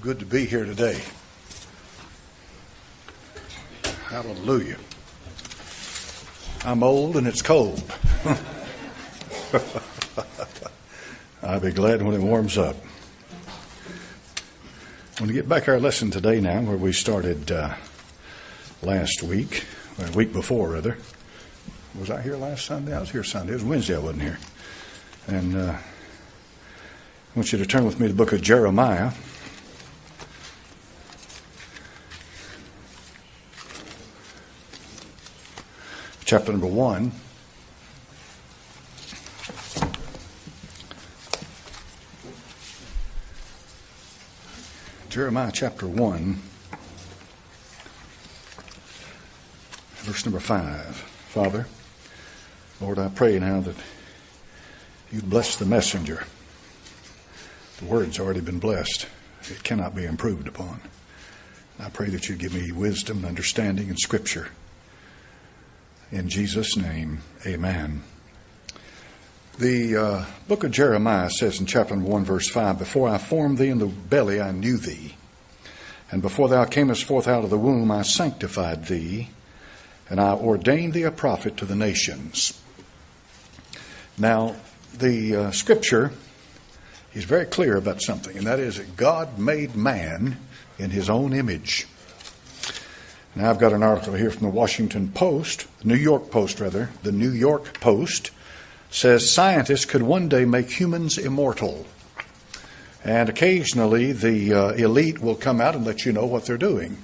good to be here today. Hallelujah. I'm old and it's cold. I'll be glad when it warms up. I want to get back our lesson today now, where we started uh, last week, or a week before, rather. Was I here last Sunday? I was here Sunday. It was Wednesday I wasn't here. And uh, I want you to turn with me to the book of Jeremiah. Chapter number one. Jeremiah chapter 1, verse number 5. Father, Lord, I pray now that you'd bless the messenger. The word's already been blessed, it cannot be improved upon. I pray that you give me wisdom and understanding in Scripture. In Jesus' name, amen. The uh, book of Jeremiah says in chapter 1, verse 5 Before I formed thee in the belly, I knew thee. And before thou camest forth out of the womb, I sanctified thee. And I ordained thee a prophet to the nations. Now, the uh, scripture is very clear about something, and that is that God made man in his own image. Now, I've got an article here from the Washington Post, New York Post, rather, the New York Post says scientists could one day make humans immortal. And occasionally the uh, elite will come out and let you know what they're doing.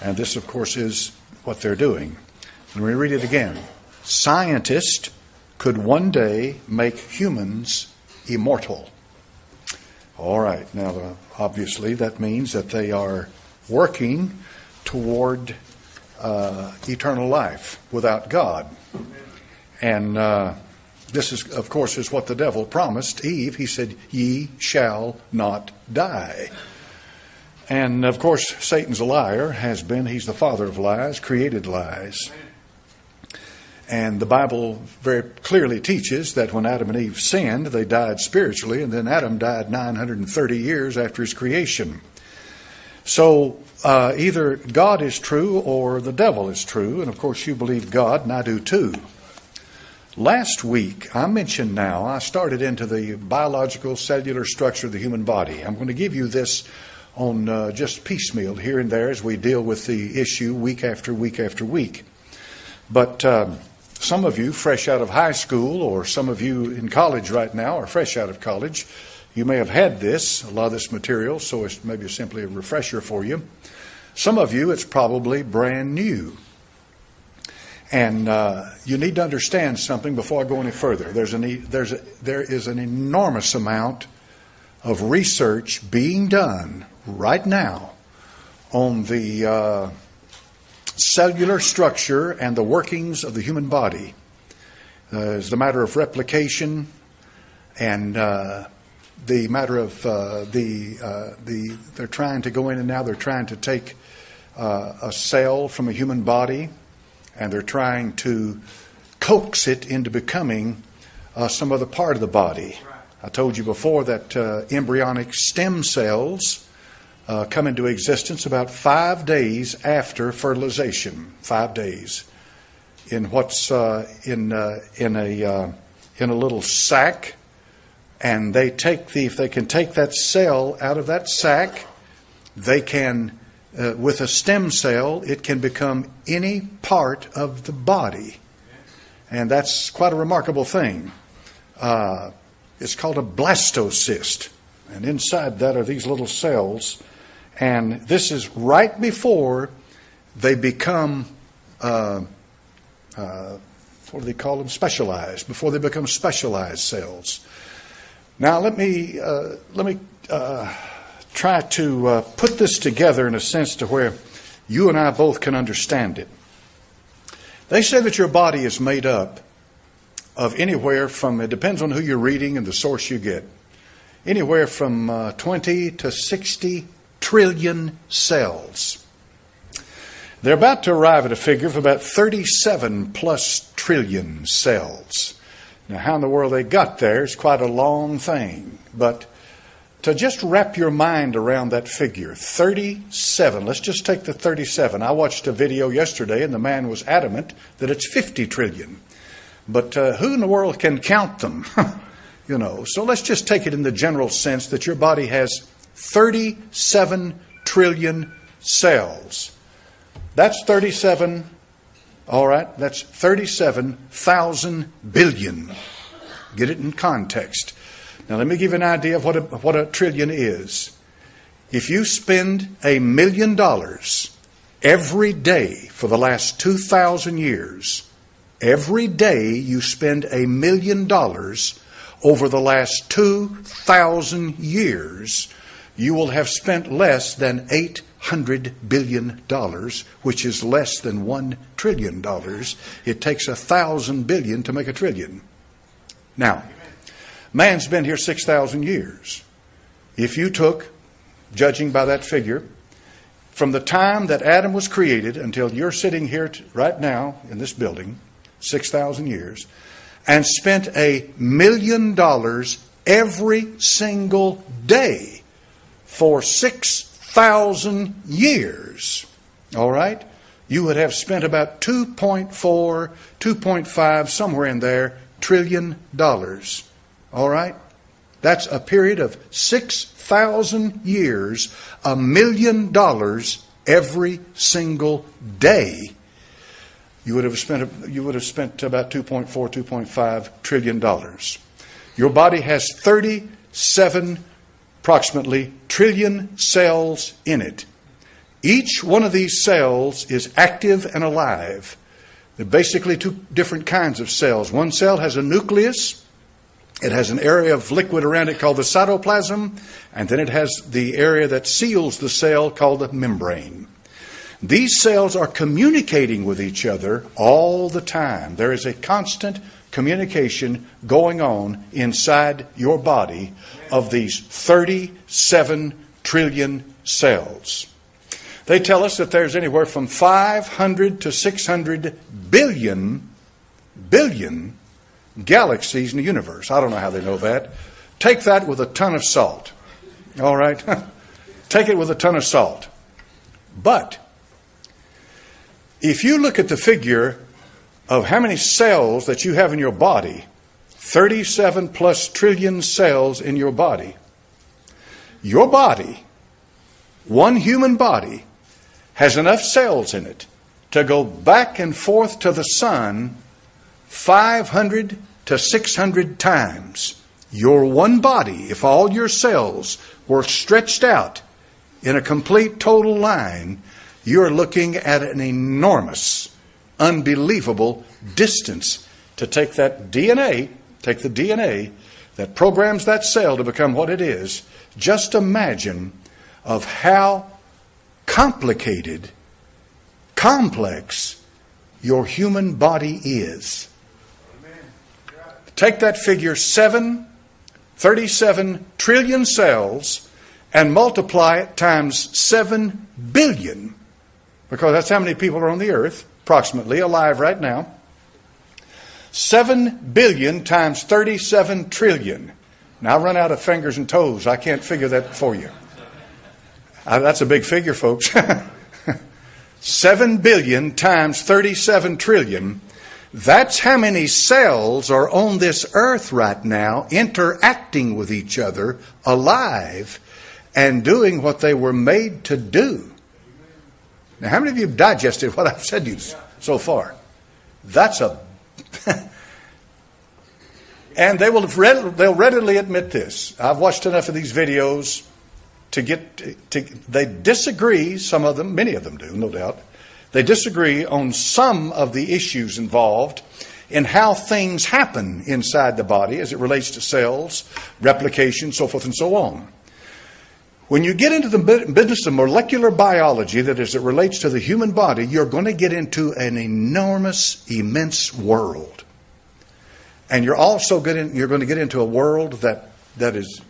And this, of course, is what they're doing. Let me read it again. Scientists could one day make humans immortal. All right, now obviously that means that they are working toward uh, eternal life without God. And uh, this is, of course, is what the devil promised Eve. He said, Ye shall not die. And of course, Satan's a liar, has been. He's the father of lies, created lies. And the Bible very clearly teaches that when Adam and Eve sinned, they died spiritually, and then Adam died 930 years after his creation. So uh, either God is true or the devil is true, and of course you believe God, and I do too. Last week, I mentioned now, I started into the biological cellular structure of the human body. I'm going to give you this on uh, just piecemeal here and there as we deal with the issue week after week after week. But um, some of you, fresh out of high school, or some of you in college right now, or fresh out of college, you may have had this, a lot of this material, so it's maybe simply a refresher for you. Some of you, it's probably brand new. And uh, you need to understand something before I go any further. There's an, there's a, there is an enormous amount of research being done right now on the uh, cellular structure and the workings of the human body. Uh, it's the matter of replication and uh, the matter of uh, the uh, the they're trying to go in and now they're trying to take uh, a cell from a human body and they're trying to coax it into becoming uh, some other part of the body. I told you before that uh, embryonic stem cells uh, come into existence about five days after fertilization. Five days in what's uh, in uh, in a uh, in a little sac, and they take the if they can take that cell out of that sac, they can uh, with a stem cell, it can become any part of the body. And that's quite a remarkable thing. Uh, it's called a blastocyst. And inside that are these little cells. And this is right before they become, uh, uh what do they call them? Specialized. Before they become specialized cells. Now, let me, uh, let me, uh, try to uh, put this together in a sense to where you and I both can understand it. They say that your body is made up of anywhere from, it depends on who you're reading and the source you get, anywhere from uh, 20 to 60 trillion cells. They're about to arrive at a figure of about 37 plus trillion cells. Now, how in the world they got there is quite a long thing, but to just wrap your mind around that figure 37 let's just take the 37 i watched a video yesterday and the man was adamant that it's 50 trillion but uh, who in the world can count them? You know so let's just take it in the general sense that your body has 37 trillion cells. That's 37 all right that's 37,000 billion get it in context now, let me give you an idea of what a, what a trillion is. If you spend a million dollars every day for the last 2,000 years, every day you spend a million dollars over the last 2,000 years, you will have spent less than $800 billion, which is less than $1 trillion. It takes a thousand billion to make a trillion. Now, Man's been here 6,000 years. If you took, judging by that figure, from the time that Adam was created until you're sitting here right now in this building, 6,000 years, and spent a million dollars every single day for 6,000 years, all right? You would have spent about 2.4, 2.5, somewhere in there, trillion dollars all right? That's a period of 6,000 years, a million dollars every single day. You would have spent, you would have spent about 2.4, 2.5 trillion dollars. Your body has 37 approximately trillion cells in it. Each one of these cells is active and alive. They're basically two different kinds of cells. One cell has a nucleus, it has an area of liquid around it called the cytoplasm, and then it has the area that seals the cell called the membrane. These cells are communicating with each other all the time. There is a constant communication going on inside your body of these 37 trillion cells. They tell us that there's anywhere from 500 to 600 billion billion galaxies in the universe. I don't know how they know that. Take that with a ton of salt. All right? Take it with a ton of salt. But if you look at the figure of how many cells that you have in your body, 37 plus trillion cells in your body, your body, one human body, has enough cells in it to go back and forth to the sun 500 to 600 times. Your one body, if all your cells were stretched out in a complete total line, you're looking at an enormous, unbelievable distance to take that DNA, take the DNA that programs that cell to become what it is. Just imagine of how complicated, complex your human body is. Take that figure 7, 37 trillion cells and multiply it times 7 billion, because that's how many people are on the earth, approximately, alive right now. 7 billion times 37 trillion. Now I run out of fingers and toes. I can't figure that for you. Uh, that's a big figure, folks. 7 billion times 37 trillion that's how many cells are on this earth right now interacting with each other, alive, and doing what they were made to do. Now, how many of you have digested what I've said to you so far? That's a. and they will they'll readily admit this. I've watched enough of these videos to get to, they disagree. Some of them, many of them do, no doubt. They disagree on some of the issues involved in how things happen inside the body as it relates to cells, replication, so forth and so on. When you get into the business of molecular biology, that as it relates to the human body, you're going to get into an enormous, immense world. And you're also getting, you're going to get into a world that, that is,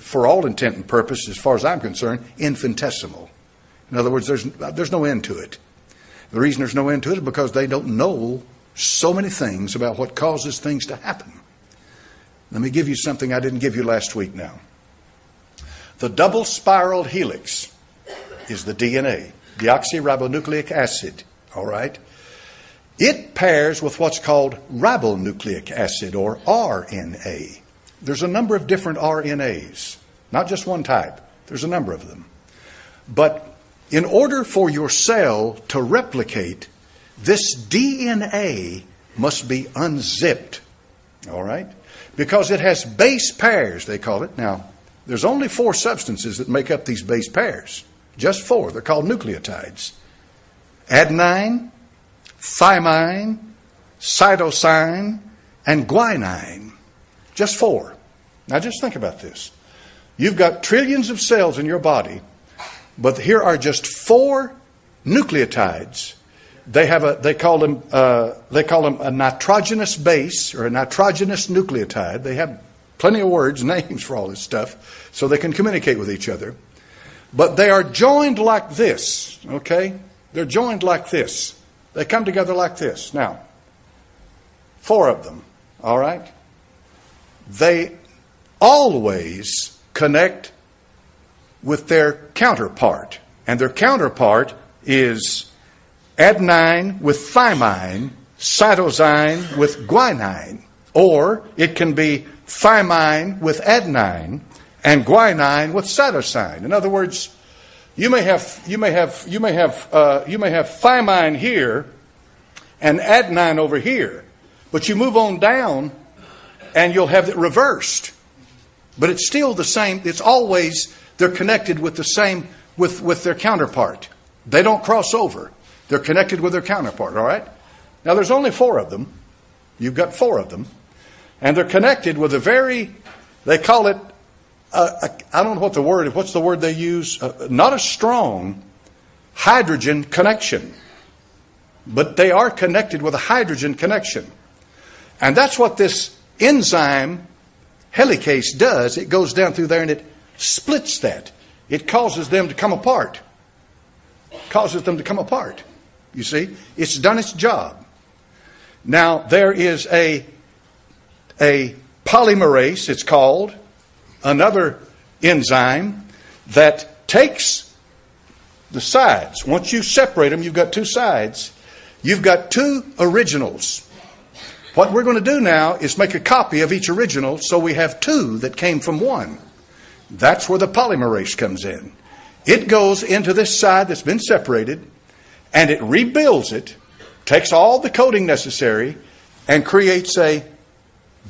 for all intent and purpose, as far as I'm concerned, infinitesimal. In other words, there's, there's no end to it. The reason there's no end to it is because they don't know so many things about what causes things to happen. Let me give you something I didn't give you last week now. The double spiral helix is the DNA, deoxyribonucleic acid, all right? It pairs with what's called ribonucleic acid or RNA. There's a number of different RNAs, not just one type, there's a number of them. But in order for your cell to replicate, this DNA must be unzipped. All right? Because it has base pairs, they call it. Now, there's only four substances that make up these base pairs. Just four. They're called nucleotides adenine, thymine, cytosine, and guanine. Just four. Now, just think about this. You've got trillions of cells in your body, but here are just four nucleotides they have a they call them uh, they call them a nitrogenous base or a nitrogenous nucleotide. They have plenty of words, names for all this stuff, so they can communicate with each other. But they are joined like this. Okay, they're joined like this. They come together like this. Now, four of them. All right. They always connect with their counterpart, and their counterpart is adenine with thymine, cytosine with guanine. Or it can be thymine with adenine and guanine with cytosine. In other words, you may have you may have you may have uh, you may have thymine here and adenine over here, but you move on down and you'll have it reversed. But it's still the same. It's always they're connected with the same with with their counterpart. They don't cross over. They're connected with their counterpart, all right? Now, there's only four of them. You've got four of them. And they're connected with a very, they call it, I don't know what the word, is, what's the word they use? Uh, not a strong hydrogen connection. But they are connected with a hydrogen connection. And that's what this enzyme helicase does. It goes down through there and it splits that. It causes them to come apart. Causes them to come apart. You see, it's done its job. Now, there is a, a polymerase, it's called, another enzyme that takes the sides. Once you separate them, you've got two sides. You've got two originals. What we're going to do now is make a copy of each original so we have two that came from one. That's where the polymerase comes in. It goes into this side that's been separated and it rebuilds it, takes all the coding necessary, and creates a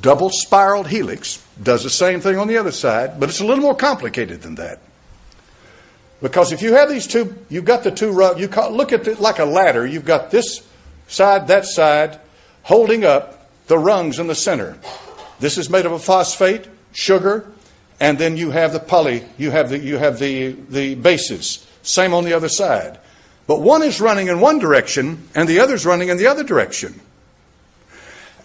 double spiraled helix. Does the same thing on the other side, but it's a little more complicated than that. Because if you have these two, you've got the two rungs, you look at it like a ladder, you've got this side, that side, holding up the rungs in the center. This is made of a phosphate, sugar, and then you have the poly, you have the, you have the, the bases. Same on the other side. But one is running in one direction and the other is running in the other direction.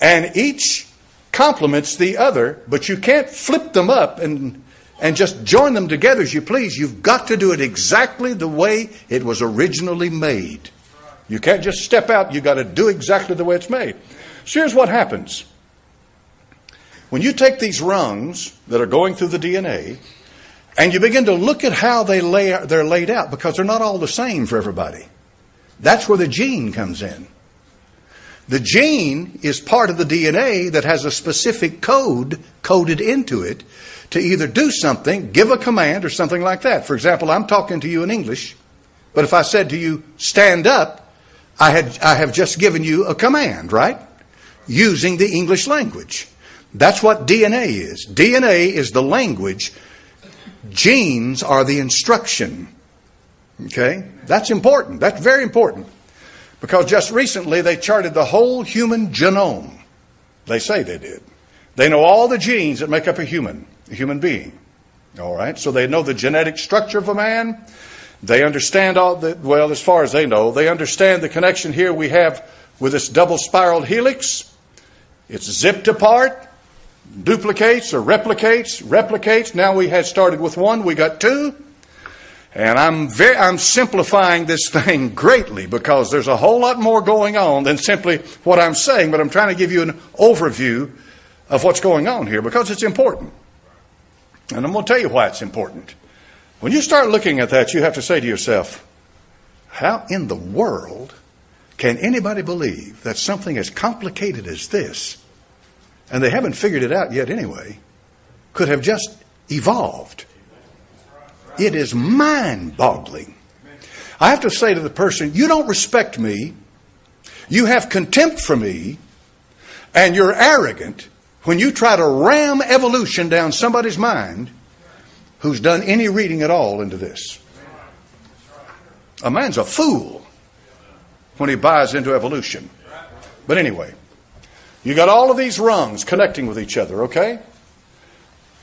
And each complements the other, but you can't flip them up and, and just join them together as you please. You've got to do it exactly the way it was originally made. You can't just step out, you've got to do exactly the way it's made. So here's what happens. When you take these rungs that are going through the DNA and you begin to look at how they lay, they're laid out because they're not all the same for everybody. That's where the gene comes in. The gene is part of the DNA that has a specific code coded into it to either do something, give a command, or something like that. For example, I'm talking to you in English, but if I said to you, stand up, I, had, I have just given you a command, right? Using the English language. That's what DNA is. DNA is the language Genes are the instruction. Okay? That's important. That's very important. Because just recently they charted the whole human genome. They say they did. They know all the genes that make up a human, a human being. All right? So they know the genetic structure of a man. They understand all the, well, as far as they know, they understand the connection here we have with this double spiraled helix. It's zipped apart duplicates or replicates, replicates. Now we had started with one, we got two. And I'm very, I'm simplifying this thing greatly because there's a whole lot more going on than simply what I'm saying, but I'm trying to give you an overview of what's going on here because it's important. And I'm going to tell you why it's important. When you start looking at that, you have to say to yourself, how in the world can anybody believe that something as complicated as this, and they haven't figured it out yet anyway, could have just evolved? It is mind boggling. I have to say to the person, you don't respect me, you have contempt for me, and you're arrogant when you try to ram evolution down somebody's mind who's done any reading at all into this. A man's a fool when he buys into evolution. But anyway, you got all of these rungs connecting with each other, okay?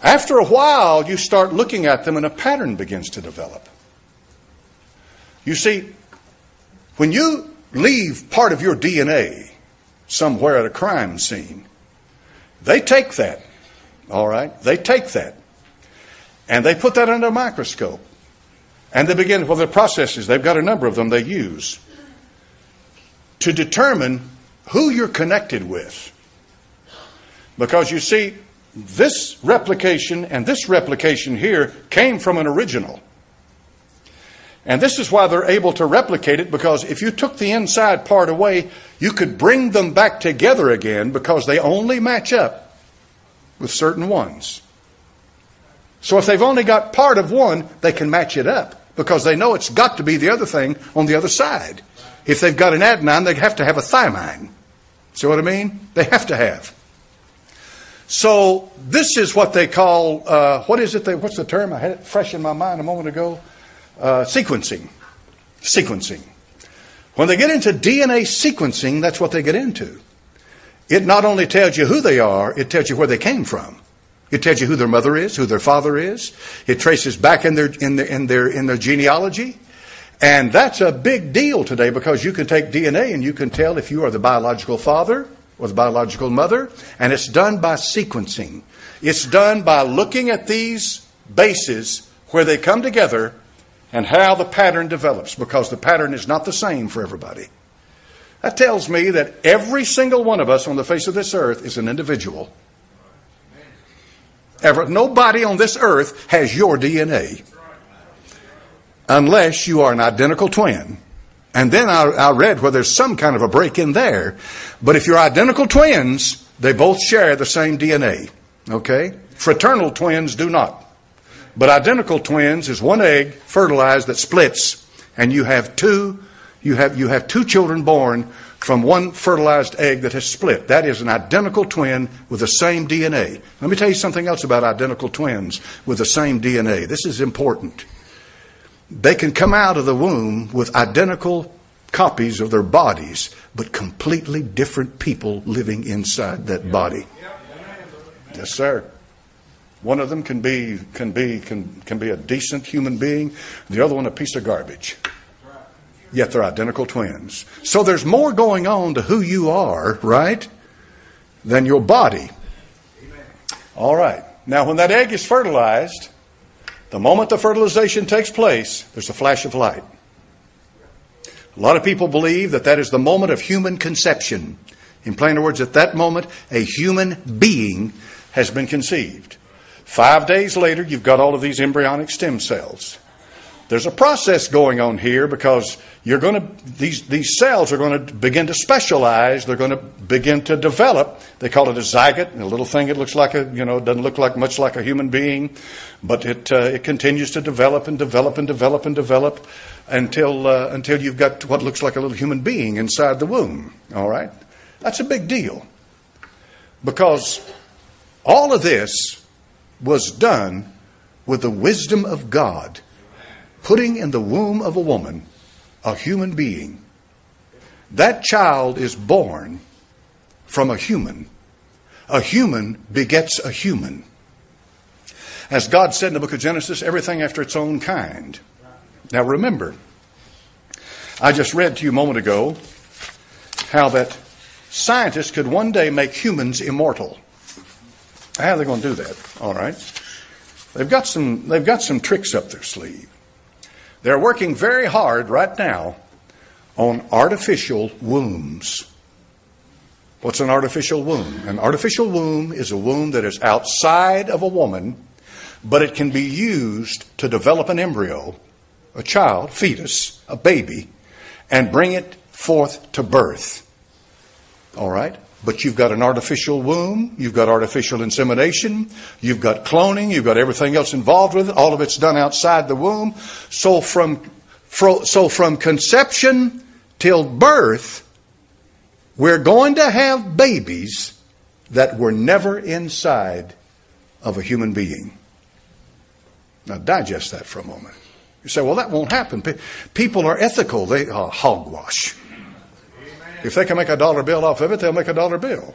After a while, you start looking at them and a pattern begins to develop. You see, when you leave part of your DNA somewhere at a crime scene, they take that, all right? They take that and they put that under a microscope. And they begin, well, the processes, they've got a number of them they use to determine who you're connected with. Because you see, this replication and this replication here came from an original. And this is why they're able to replicate it because if you took the inside part away, you could bring them back together again because they only match up with certain ones. So if they've only got part of one, they can match it up because they know it's got to be the other thing on the other side. If they've got an adenine, they have to have a thymine. See what I mean? They have to have. So this is what they call uh, what is it? They, what's the term? I had it fresh in my mind a moment ago. Uh, sequencing. Sequencing. When they get into DNA sequencing, that's what they get into. It not only tells you who they are, it tells you where they came from. It tells you who their mother is, who their father is. It traces back in their, in their, in their, in their genealogy. And that's a big deal today because you can take DNA and you can tell if you are the biological father or the biological mother, and it's done by sequencing. It's done by looking at these bases where they come together and how the pattern develops because the pattern is not the same for everybody. That tells me that every single one of us on the face of this earth is an individual ever. Nobody on this earth has your DNA. Unless you are an identical twin. And then I, I read where there's some kind of a break in there. But if you're identical twins, they both share the same DNA. Okay? Fraternal twins do not. But identical twins is one egg fertilized that splits, and you have two, you have, you have two children born from one fertilized egg that has split. That is an identical twin with the same DNA. Let me tell you something else about identical twins with the same DNA. This is important. They can come out of the womb with identical copies of their bodies, but completely different people living inside that body. Yes, sir. One of them can be can be can, can be a decent human being, the other one a piece of garbage yet they're identical twins. So there's more going on to who you are, right, than your body. All right. Now, when that egg is fertilized, the moment the fertilization takes place, there's a flash of light. A lot of people believe that that is the moment of human conception. In plain words, at that moment, a human being has been conceived. Five days later, you've got all of these embryonic stem cells. There's a process going on here because you're going to these these cells are going to begin to specialize. They're going to begin to develop. They call it a zygote, a little thing. It looks like a you know doesn't look like much like a human being, but it uh, it continues to develop and develop and develop and develop until uh, until you've got what looks like a little human being inside the womb. All right, that's a big deal because all of this was done with the wisdom of God putting in the womb of a woman a human being. That child is born from a human. A human begets a human. As God said in the book of Genesis, everything after its own kind. Now remember, I just read to you a moment ago how that scientists could one day make humans immortal. How are they going to do that? All right. They've got some, they've got some tricks up their sleeve. They're working very hard right now on artificial wombs. What's an artificial womb? An artificial womb is a womb that is outside of a woman, but it can be used to develop an embryo, a child, fetus, a baby, and bring it forth to birth. All right? But you've got an artificial womb, you've got artificial insemination, you've got cloning, you've got everything else involved with it. All of it's done outside the womb. So from, so from conception till birth, we're going to have babies that were never inside of a human being. Now, digest that for a moment. You say, well, that won't happen. People are ethical. They are hogwash. If they can make a dollar bill off of it, they'll make a dollar bill.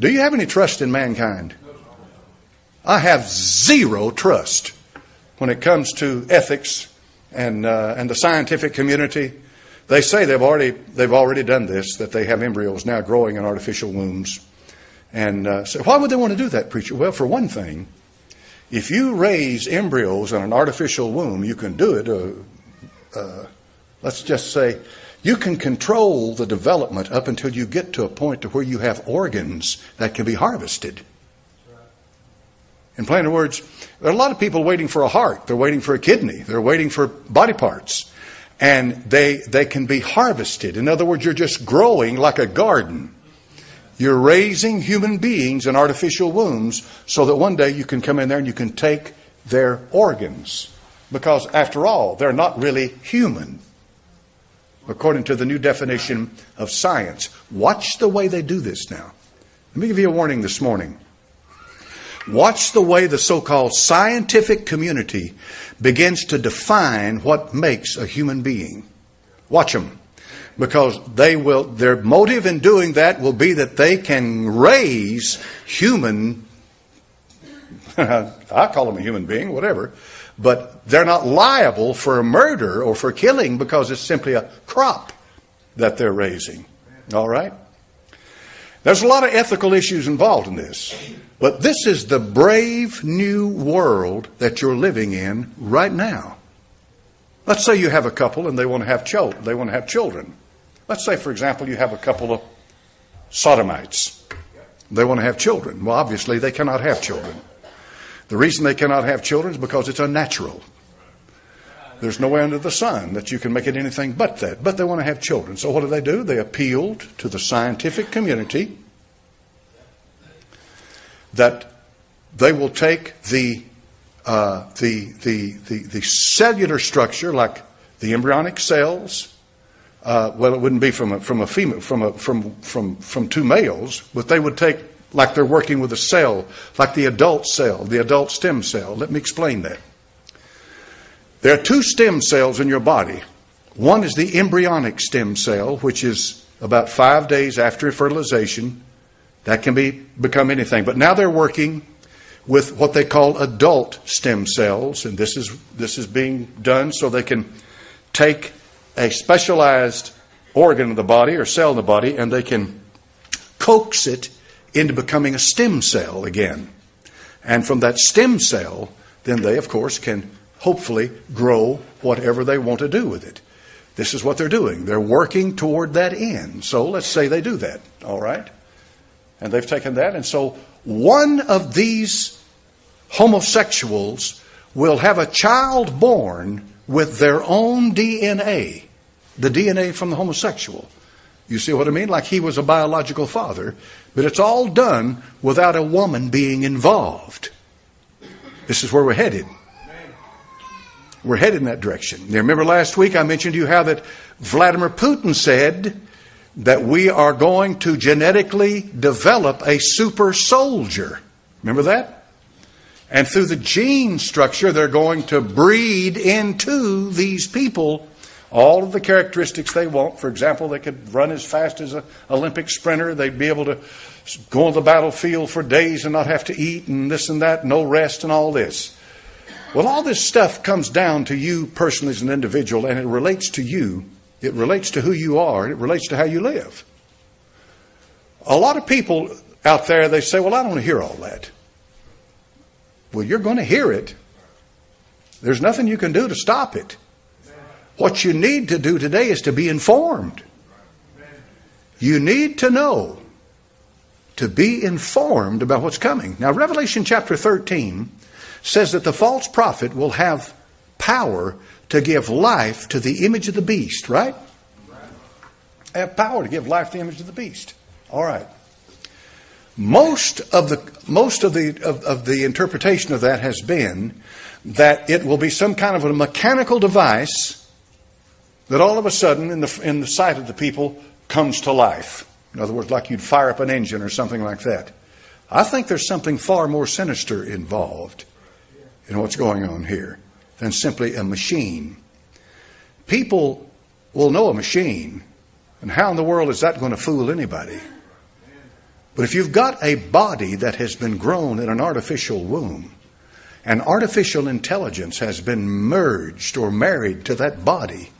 Do you have any trust in mankind? I have zero trust when it comes to ethics and, uh, and the scientific community. They say they've already, they've already done this, that they have embryos now growing in artificial wombs. And uh, so why would they want to do that, preacher? Well, for one thing, if you raise embryos in an artificial womb, you can do it, uh, uh let's just say, you can control the development up until you get to a point to where you have organs that can be harvested. In plain words, there are a lot of people waiting for a heart. They're waiting for a kidney. They're waiting for body parts. And they, they can be harvested. In other words, you're just growing like a garden. You're raising human beings in artificial wombs so that one day you can come in there and you can take their organs. Because after all, they're not really human according to the new definition of science. Watch the way they do this now. Let me give you a warning this morning. Watch the way the so called scientific community begins to define what makes a human being. Watch them. Because they will, their motive in doing that will be that they can raise human, I call them a human being, whatever, but they're not liable for a murder or for killing because it's simply a crop that they're raising. All right? There's a lot of ethical issues involved in this. But this is the brave new world that you're living in right now. Let's say you have a couple and they want to have children. They want to have children. Let's say, for example, you have a couple of sodomites. They want to have children. Well, obviously, they cannot have children. The reason they cannot have children is because it's unnatural. There's no way under the sun that you can make it anything but that. But they want to have children. So what do they do? They appealed to the scientific community that they will take the, uh, the, the, the, the, cellular structure, like the embryonic cells. Uh, well, it wouldn't be from a, from a female, from, a, from, from, from two males, but they would take like they're working with a cell, like the adult cell, the adult stem cell. Let me explain that. There are two stem cells in your body. One is the embryonic stem cell, which is about five days after fertilization. That can be become anything. But now they're working with what they call adult stem cells, and this is this is being done so they can take a specialized organ of the body or cell in the body and they can coax it into becoming a stem cell again. And from that stem cell, then they, of course, can hopefully grow whatever they want to do with it. This is what they're doing. They're working toward that end. So let's say they do that, all right? And they've taken that. And so one of these homosexuals will have a child born with their own DNA, the DNA from the homosexual. You see what I mean? Like he was a biological father, but it's all done without a woman being involved. This is where we're headed. We're headed in that direction. You remember last week I mentioned to you how that Vladimir Putin said that we are going to genetically develop a super soldier. Remember that? And through the gene structure, they're going to breed into these people all of the characteristics they want. For example, they could run as fast as an Olympic sprinter. They'd be able to go on the battlefield for days and not have to eat and this and that, no rest and all this. Well, all this stuff comes down to you personally as an individual, and it relates to you. It relates to who you are, and it relates to how you live. A lot of people out there, they say, Well, I don't want to hear all that. Well, you're going to hear it. There's nothing you can do to stop it. What you need to do today is to be informed. You need to know, to be informed about what's coming. Now, Revelation chapter 13 says that the false prophet will have power to give life to the image of the beast, right? Have power to give life to the image of the beast. All right. Most of the most of the of, of the interpretation of that has been that it will be some kind of a mechanical device that all of a sudden in the in the sight of the people comes to life. In other words, like you'd fire up an engine or something like that. I think there's something far more sinister involved in what's going on here than simply a machine. People will know a machine, and how in the world is that going to fool anybody? But if you've got a body that has been grown in an artificial womb, and artificial intelligence has been merged or married to that body,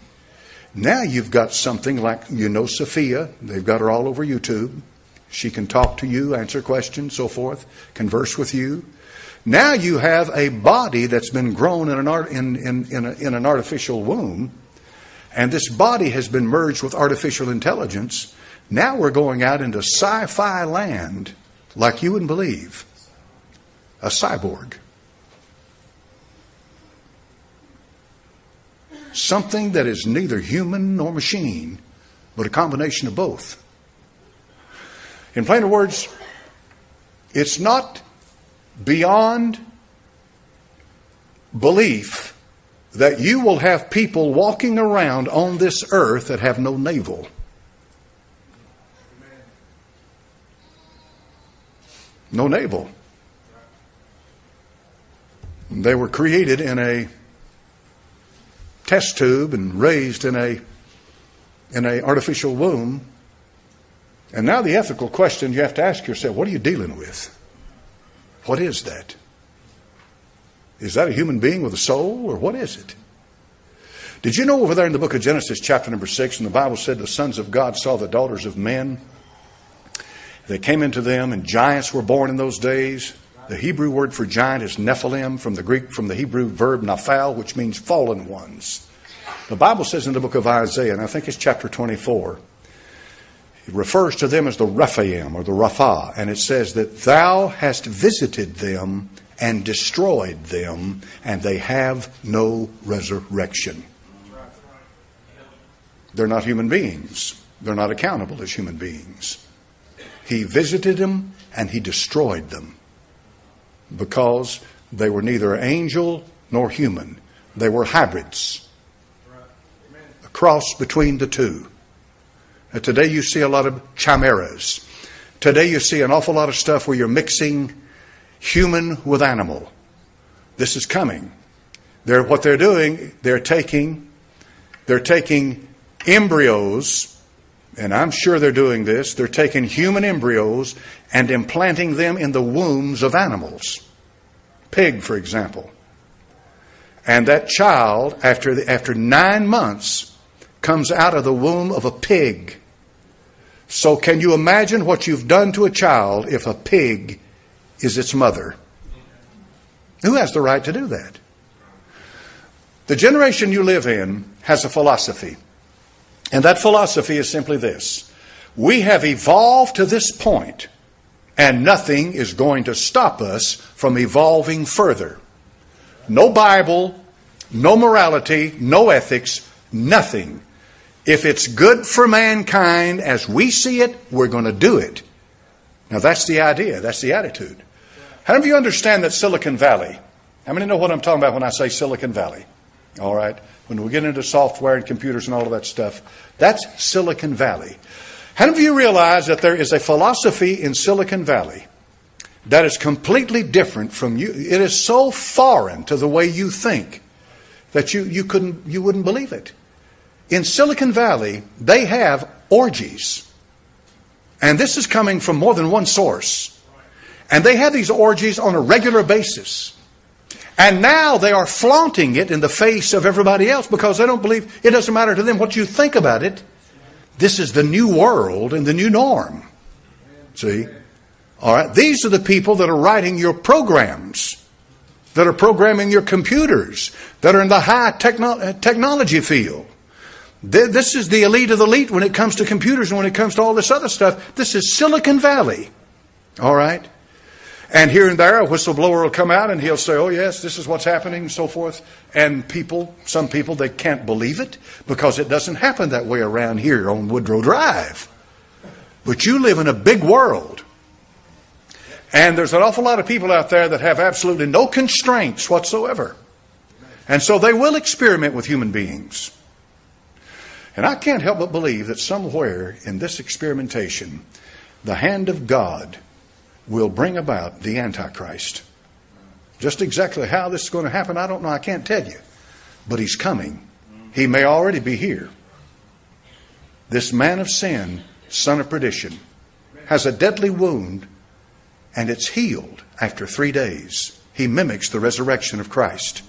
now you've got something like, you know, Sophia, they've got her all over YouTube. She can talk to you, answer questions, so forth, converse with you. Now you have a body that's been grown in an, art, in, in, in, a, in an artificial womb, and this body has been merged with artificial intelligence. Now we're going out into sci fi land like you wouldn't believe. A cyborg. Something that is neither human nor machine, but a combination of both. In plainer words, it's not beyond belief that you will have people walking around on this earth that have no navel. No navel. They were created in a test tube and raised in a in an artificial womb. And now the ethical question you have to ask yourself, what are you dealing with? What is that? Is that a human being with a soul, or what is it? Did you know over there in the book of Genesis, chapter number six, and the Bible said the sons of God saw the daughters of men? They came into them, and giants were born in those days. The Hebrew word for giant is Nephilim, from the Greek, from the Hebrew verb naphal, which means fallen ones. The Bible says in the book of Isaiah, and I think it's chapter 24, it refers to them as the Rephaim or the Rapha, and it says that thou hast visited them and destroyed them, and they have no resurrection. They're not human beings. They're not accountable as human beings. He visited them and he destroyed them because they were neither angel nor human. They were hybrids, a cross between the two. Uh, today you see a lot of chimeras. Today you see an awful lot of stuff where you're mixing human with animal. This is coming. They're, what they're doing, they're taking, they're taking embryos, and I'm sure they're doing this, they're taking human embryos and implanting them in the wombs of animals. Pig, for example. And that child, after, the, after nine months, comes out of the womb of a pig. So, can you imagine what you've done to a child if a pig is its mother? Who has the right to do that? The generation you live in has a philosophy. And that philosophy is simply this We have evolved to this point, and nothing is going to stop us from evolving further. No Bible, no morality, no ethics, nothing if it's good for mankind as we see it, we're going to do it. Now, that's the idea, that's the attitude. How many of you understand that Silicon Valley? How many know what I'm talking about when I say Silicon Valley? All right? When we get into software and computers and all of that stuff, that's Silicon Valley. How many of you realize that there is a philosophy in Silicon Valley that is completely different from you? It is so foreign to the way you think that you, you, couldn't, you wouldn't believe it. In Silicon Valley, they have orgies. And this is coming from more than one source. And they have these orgies on a regular basis. And now they are flaunting it in the face of everybody else because they don't believe it doesn't matter to them what you think about it. This is the new world and the new norm. See? All right. These are the people that are writing your programs, that are programming your computers, that are in the high techno- technology field. This is the elite of the elite when it comes to computers and when it comes to all this other stuff. This is Silicon Valley. All right? And here and there, a whistleblower will come out and he'll say, Oh, yes, this is what's happening, and so forth. And people, some people, they can't believe it because it doesn't happen that way around here on Woodrow Drive. But you live in a big world. And there's an awful lot of people out there that have absolutely no constraints whatsoever. And so they will experiment with human beings. And I can't help but believe that somewhere in this experimentation, the hand of God will bring about the Antichrist. Just exactly how this is going to happen, I don't know. I can't tell you. But he's coming. He may already be here. This man of sin, son of perdition, has a deadly wound and it's healed after three days. He mimics the resurrection of Christ.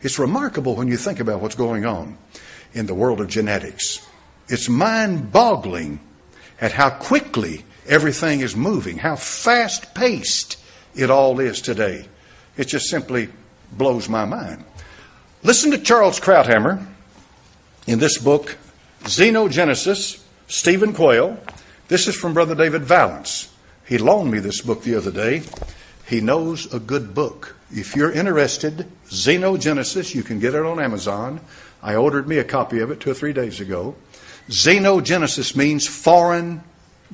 It's remarkable when you think about what's going on in the world of genetics. It's mind boggling at how quickly everything is moving, how fast paced it all is today. It just simply blows my mind. Listen to Charles Krauthammer in this book, Xenogenesis, Stephen Quayle. This is from Brother David Valence. He loaned me this book the other day. He knows a good book. If you're interested, Xenogenesis, you can get it on Amazon. I ordered me a copy of it two or three days ago. Xenogenesis means foreign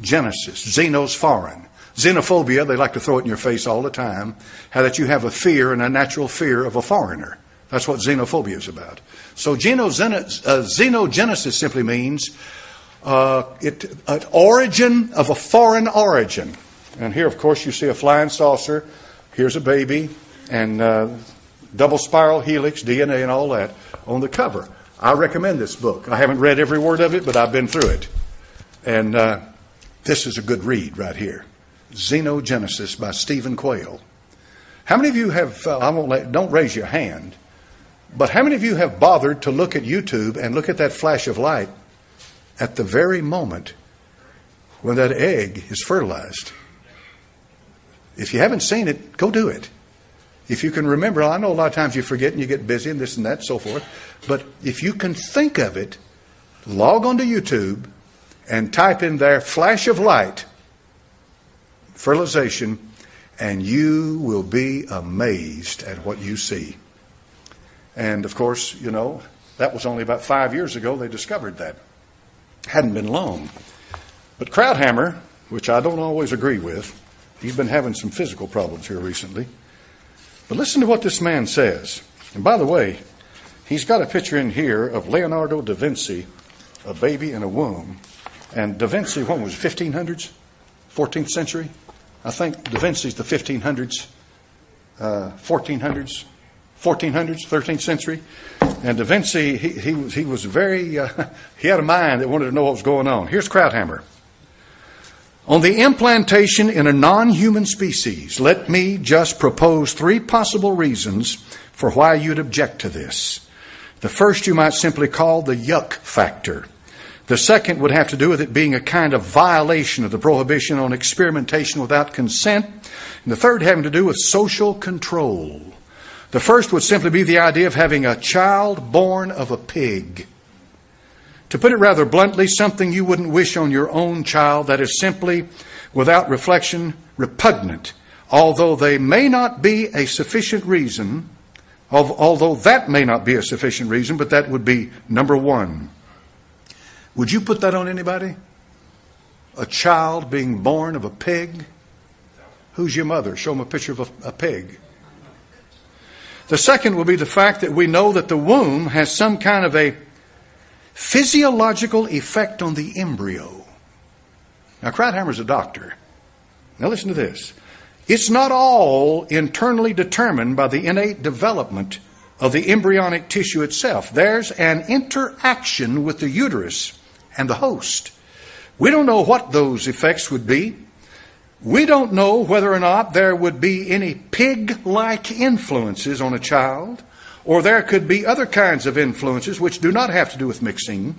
Genesis. Xeno's foreign. Xenophobia, they like to throw it in your face all the time, how that you have a fear and a natural fear of a foreigner. That's what xenophobia is about. So xenogenesis uh, simply means uh, it, an origin of a foreign origin. And here, of course, you see a flying saucer. Here's a baby, and uh, double spiral helix, DNA, and all that on the cover. I recommend this book. I haven't read every word of it, but I've been through it. And uh, this is a good read right here Xenogenesis by Stephen Quayle. How many of you have, uh, I won't let, don't raise your hand, but how many of you have bothered to look at YouTube and look at that flash of light at the very moment when that egg is fertilized? If you haven't seen it, go do it. If you can remember, I know a lot of times you forget and you get busy and this and that and so forth, but if you can think of it, log onto YouTube and type in there flash of light, fertilization, and you will be amazed at what you see. And of course, you know, that was only about five years ago they discovered that. Hadn't been long. But Krauthammer, which I don't always agree with, he's been having some physical problems here recently. But listen to what this man says. And by the way, he's got a picture in here of Leonardo da Vinci, a baby in a womb. And Da Vinci, when was it, 1500s? 14th century? I think Da Vinci's the 1500s, uh, 1400s, 1400s, 13th century. And Da Vinci, he, he was, he was very, uh, he had a mind that wanted to know what was going on. Here's Krauthammer. On the implantation in a non human species, let me just propose three possible reasons for why you'd object to this. The first you might simply call the yuck factor. The second would have to do with it being a kind of violation of the prohibition on experimentation without consent. And the third having to do with social control. The first would simply be the idea of having a child born of a pig. To put it rather bluntly, something you wouldn't wish on your own child that is simply, without reflection, repugnant. Although they may not be a sufficient reason, although that may not be a sufficient reason, but that would be number one. Would you put that on anybody? A child being born of a pig? Who's your mother? Show them a picture of a, a pig. The second will be the fact that we know that the womb has some kind of a physiological effect on the embryo. Now, Krauthammer's a doctor. Now, listen to this. It's not all internally determined by the innate development of the embryonic tissue itself. There's an interaction with the uterus and the host. We don't know what those effects would be. We don't know whether or not there would be any pig like influences on a child, or there could be other kinds of influences which do not have to do with mixing,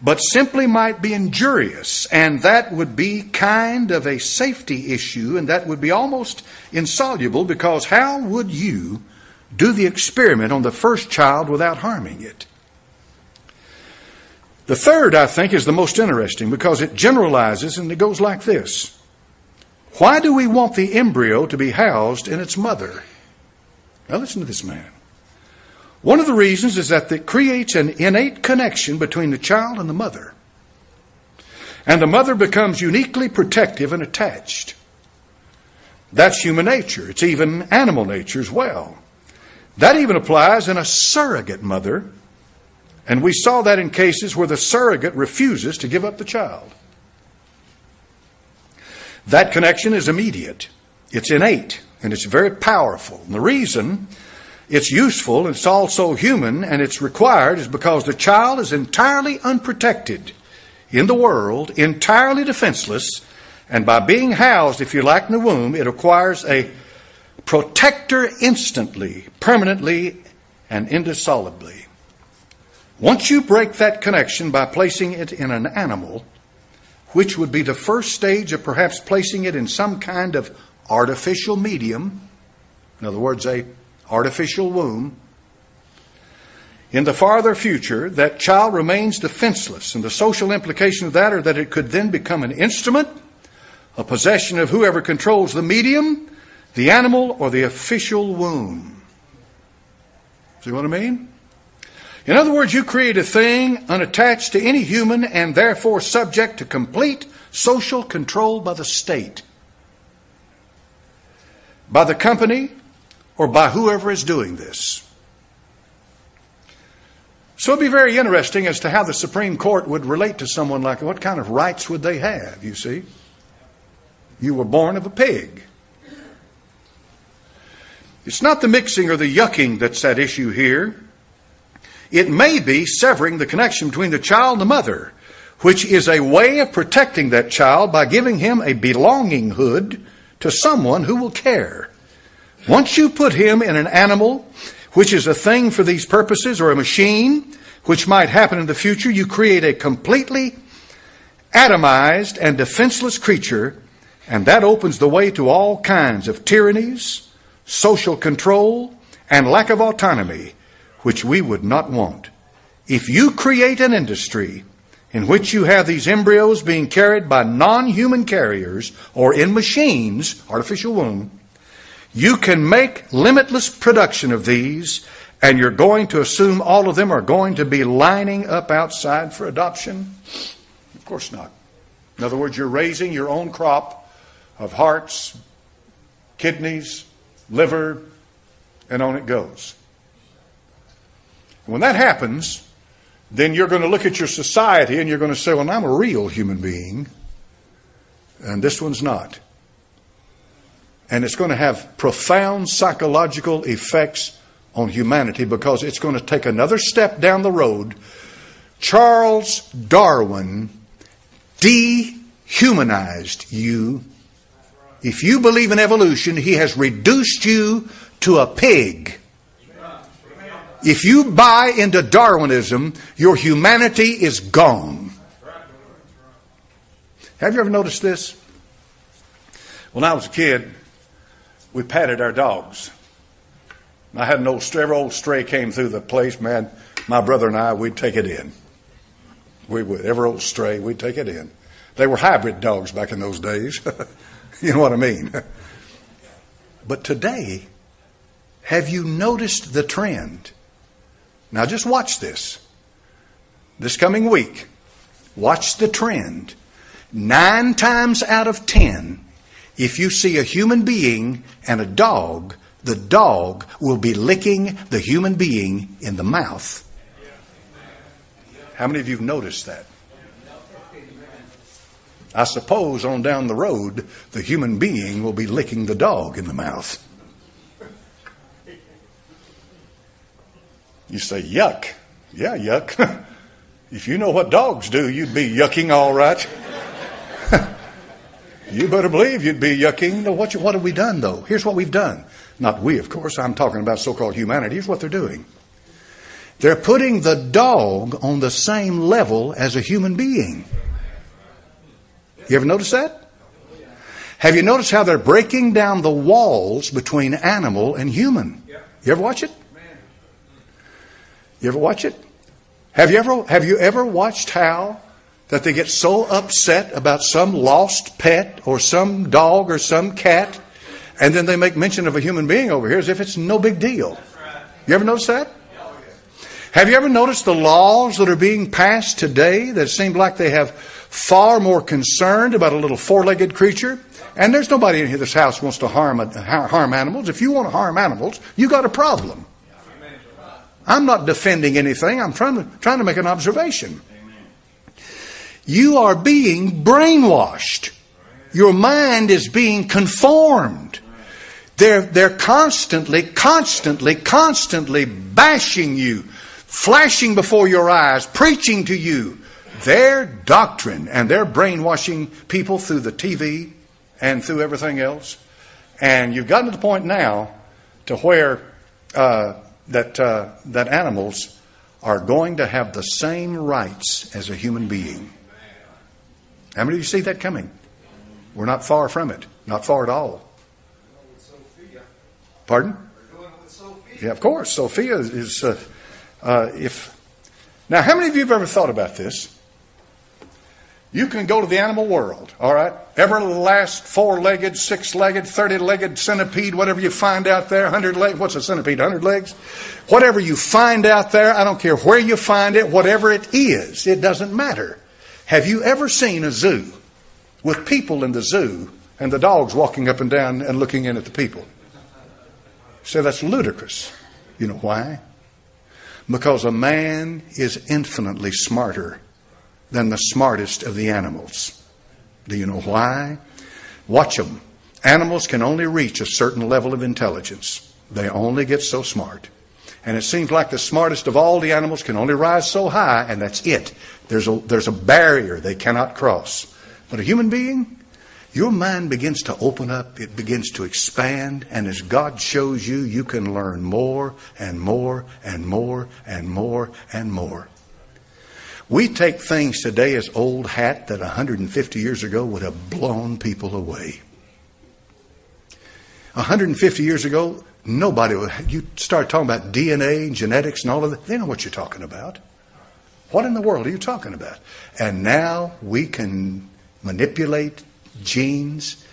but simply might be injurious, and that would be kind of a safety issue, and that would be almost insoluble because how would you do the experiment on the first child without harming it? The third, I think, is the most interesting because it generalizes and it goes like this Why do we want the embryo to be housed in its mother? Now listen to this man. One of the reasons is that it creates an innate connection between the child and the mother. And the mother becomes uniquely protective and attached. That's human nature. It's even animal nature as well. That even applies in a surrogate mother. And we saw that in cases where the surrogate refuses to give up the child. That connection is immediate, it's innate, and it's very powerful. And the reason it's useful, it's also human, and it's required is because the child is entirely unprotected in the world, entirely defenseless, and by being housed, if you like, in the womb, it acquires a protector instantly, permanently, and indissolubly. Once you break that connection by placing it in an animal, which would be the first stage of perhaps placing it in some kind of artificial medium, in other words, a artificial womb, in the farther future, that child remains defenseless, and the social implication of that are that it could then become an instrument, a possession of whoever controls the medium, the animal, or the official womb. See what I mean? In other words, you create a thing unattached to any human and therefore subject to complete social control by the state, by the company, or by whoever is doing this. So it'd be very interesting as to how the Supreme Court would relate to someone like what kind of rights would they have, you see? You were born of a pig. It's not the mixing or the yucking that's at issue here. It may be severing the connection between the child and the mother, which is a way of protecting that child by giving him a belonginghood to someone who will care. Once you put him in an animal, which is a thing for these purposes, or a machine, which might happen in the future, you create a completely atomized and defenseless creature, and that opens the way to all kinds of tyrannies, social control, and lack of autonomy, which we would not want. If you create an industry in which you have these embryos being carried by non human carriers or in machines, artificial womb, you can make limitless production of these, and you're going to assume all of them are going to be lining up outside for adoption? Of course not. In other words, you're raising your own crop of hearts, kidneys, liver, and on it goes. When that happens, then you're going to look at your society and you're going to say, well, I'm a real human being, and this one's not. And it's going to have profound psychological effects on humanity because it's going to take another step down the road. Charles Darwin dehumanized you. If you believe in evolution, he has reduced you to a pig. If you buy into Darwinism, your humanity is gone. Have you ever noticed this? When I was a kid, we patted our dogs. I had an old stray, old stray came through the place, man. My brother and I, we'd take it in. We would. Every old stray, we'd take it in. They were hybrid dogs back in those days. you know what I mean? but today, have you noticed the trend? Now just watch this. This coming week, watch the trend. Nine times out of ten, if you see a human being and a dog, the dog will be licking the human being in the mouth. How many of you have noticed that? I suppose on down the road, the human being will be licking the dog in the mouth. You say, yuck. Yeah, yuck. if you know what dogs do, you'd be yucking all right. You better believe you'd be yucking. What, what have we done, though? Here's what we've done. Not we, of course. I'm talking about so called humanity. Here's what they're doing they're putting the dog on the same level as a human being. You ever notice that? Have you noticed how they're breaking down the walls between animal and human? You ever watch it? You ever watch it? Have you ever have you ever watched how that they get so upset about some lost pet or some dog or some cat, and then they make mention of a human being over here as if it's no big deal. You ever notice that? Have you ever noticed the laws that are being passed today that seem like they have far more concerned about a little four-legged creature? And there's nobody in this house wants to harm harm animals. If you want to harm animals, you got a problem. I'm not defending anything. I'm trying to trying to make an observation. You are being brainwashed. Your mind is being conformed. They're, they're constantly, constantly, constantly bashing you, flashing before your eyes, preaching to you their doctrine, and they're brainwashing people through the TV and through everything else. And you've gotten to the point now to where uh, that uh, that animals are going to have the same rights as a human being. How many of you see that coming? We're not far from it. Not far at all. Pardon? Yeah, of course. Sophia is. Uh, uh, if now, how many of you have ever thought about this? You can go to the animal world, all right? Every last four legged, six legged, 30 legged centipede, whatever you find out there, 100 legs, what's a centipede, 100 legs? Whatever you find out there, I don't care where you find it, whatever it is, it doesn't matter. Have you ever seen a zoo with people in the zoo and the dogs walking up and down and looking in at the people? So that's ludicrous. You know why? Because a man is infinitely smarter than the smartest of the animals. Do you know why? Watch them. Animals can only reach a certain level of intelligence. They only get so smart. And it seems like the smartest of all the animals can only rise so high, and that's it. There's a, there's a barrier they cannot cross. But a human being, your mind begins to open up, it begins to expand, and as God shows you, you can learn more and more and more and more and more. We take things today as old hat that 150 years ago would have blown people away. 150 years ago, nobody would, you start talking about DNA, genetics, and all of that, they know what you're talking about. What in the world are you talking about? And now we can manipulate genes,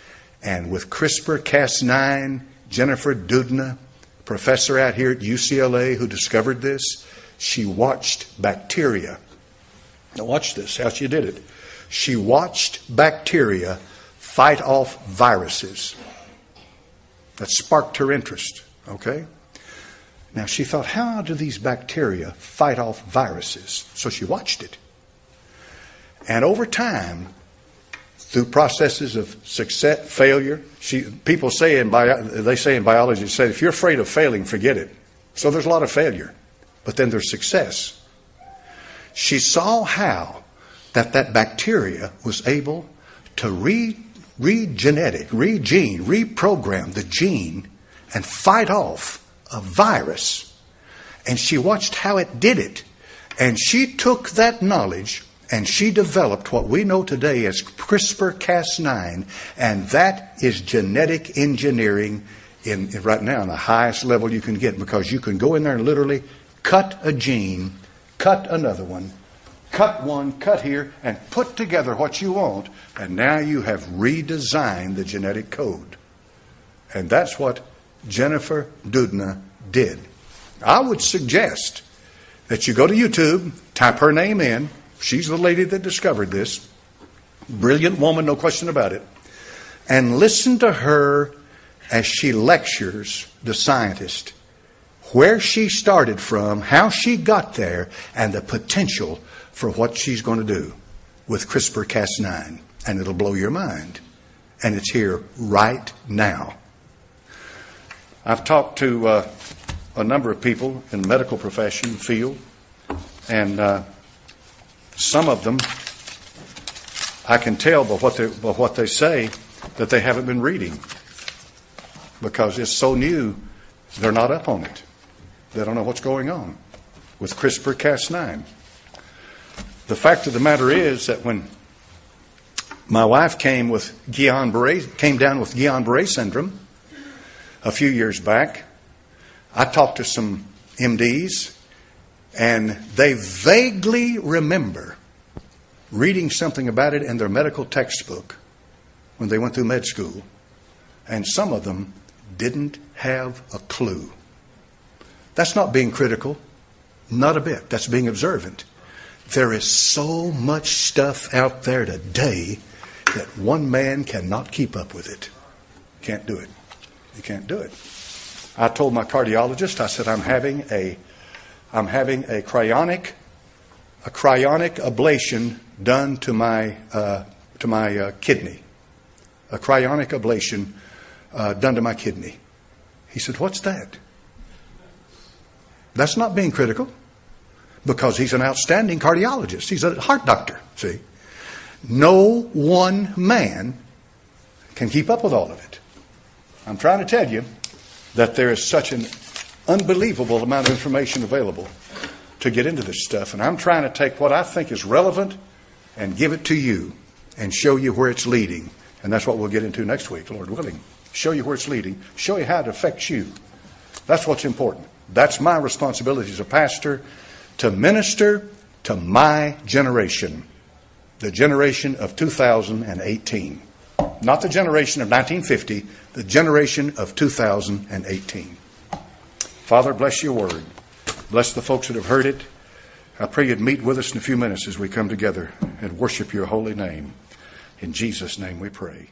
and with CRISPR Cas9, Jennifer Doudna, professor out here at UCLA who discovered this, she watched bacteria. Now, watch this, how she did it. She watched bacteria fight off viruses. That sparked her interest, okay? Now she thought, how do these bacteria fight off viruses? So she watched it. And over time, through processes of success, failure, she, people say in bio, they say in biology, say if you're afraid of failing, forget it. So there's a lot of failure, but then there's success. She saw how that that bacteria was able to re, regenetic, regene, reprogram the gene and fight off a virus. And she watched how it did it. And she took that knowledge and she developed what we know today as CRISPR Cas9, and that is genetic engineering in, in, right now on the highest level you can get because you can go in there and literally cut a gene, cut another one, cut one, cut here, and put together what you want, and now you have redesigned the genetic code. And that's what Jennifer Doudna did. I would suggest that you go to YouTube, type her name in. She's the lady that discovered this. Brilliant woman, no question about it. And listen to her as she lectures the scientist where she started from, how she got there, and the potential for what she's going to do with CRISPR Cas9. And it'll blow your mind. And it's here right now. I've talked to uh, a number of people in the medical profession field, and uh, some of them I can tell by what they by what they say that they haven't been reading because it's so new. They're not up on it. They don't know what's going on with CRISPR Cas9. The fact of the matter is that when my wife came with Guillain-Barré came down with Guillain-Barré syndrome a few years back. I talked to some MDs, and they vaguely remember reading something about it in their medical textbook when they went through med school, and some of them didn't have a clue. That's not being critical, not a bit. That's being observant. There is so much stuff out there today that one man cannot keep up with it. Can't do it. You can't do it. I told my cardiologist, I said, I'm having a, I'm having a cryonic, a cryonic ablation done to my, uh, to my uh, kidney. A cryonic ablation uh, done to my kidney. He said, What's that? That's not being critical because he's an outstanding cardiologist. He's a heart doctor, see? No one man can keep up with all of it. I'm trying to tell you that there is such an unbelievable amount of information available to get into this stuff, and I'm trying to take what I think is relevant and give it to you and show you where it's leading. And that's what we'll get into next week, Lord willing. Show you where it's leading, show you how it affects you. That's what's important. That's my responsibility as a pastor to minister to my generation, the generation of 2018. Not the generation of 1950, the generation of 2018. Father, bless your word. Bless the folks that have heard it. I pray you'd meet with us in a few minutes as we come together and worship your holy name. In Jesus' name we pray.